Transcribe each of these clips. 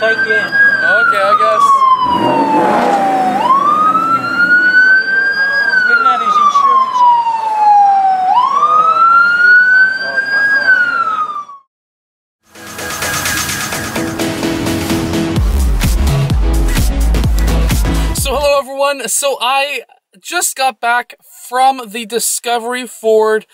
take you in. Okay, I guess. Didn't his insurance. So hello everyone. So I just got back from the Discovery Ford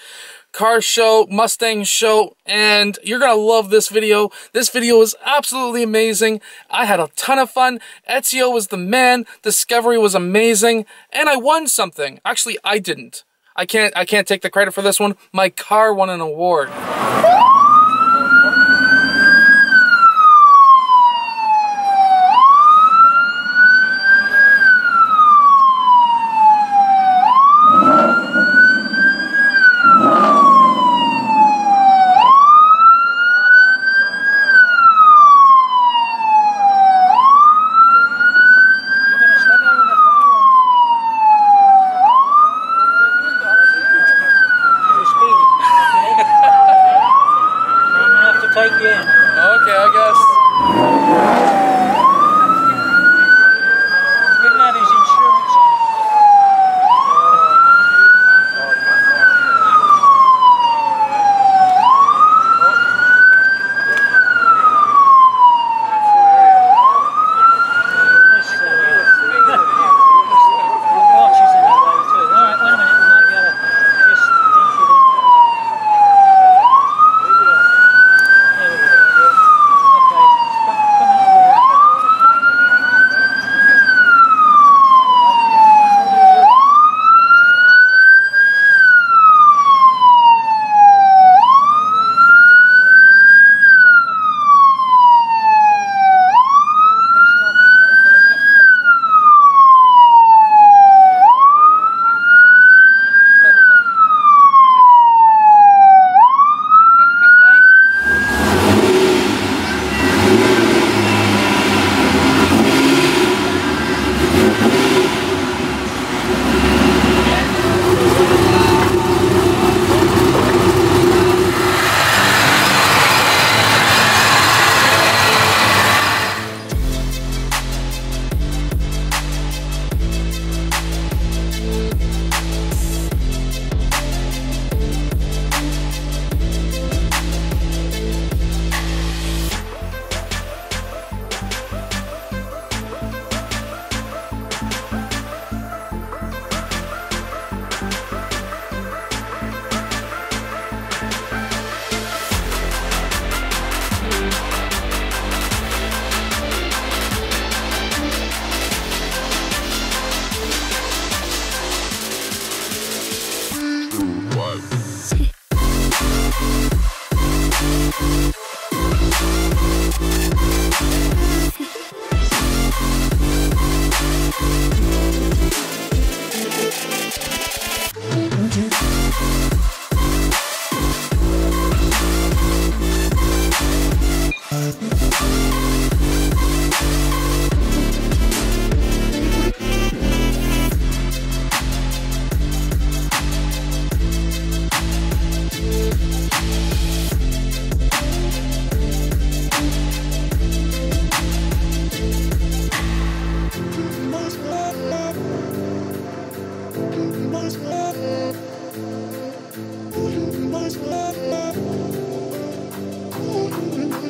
car show, Mustang show, and you're gonna love this video. This video is absolutely amazing. I had a ton of fun. Ezio was the man. Discovery was amazing, and I won something. Actually, I didn't. I can't. I can't take the credit for this one. My car won an award.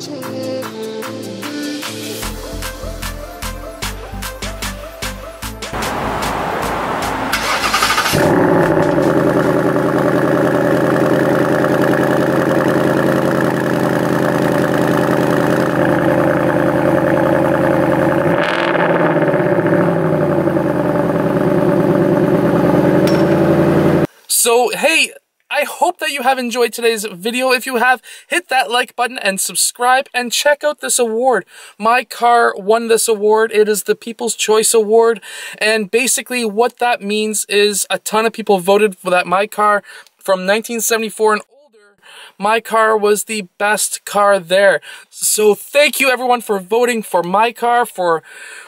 So, hey, that you have enjoyed today's video. If you have, hit that like button and subscribe and check out this award. My car won this award. It is the People's Choice Award. And basically what that means is a ton of people voted for that my car from 1974 and older. My car was the best car there. So thank you everyone for voting for my car, for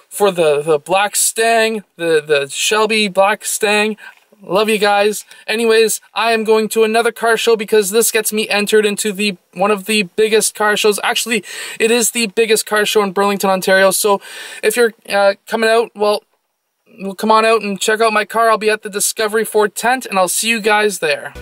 for the, the Black Stang, the, the Shelby Black Stang. Love you guys. Anyways, I am going to another car show because this gets me entered into the one of the biggest car shows. Actually, it is the biggest car show in Burlington, Ontario. So if you're uh, coming out, well, well, come on out and check out my car. I'll be at the Discovery Ford tent, and I'll see you guys there.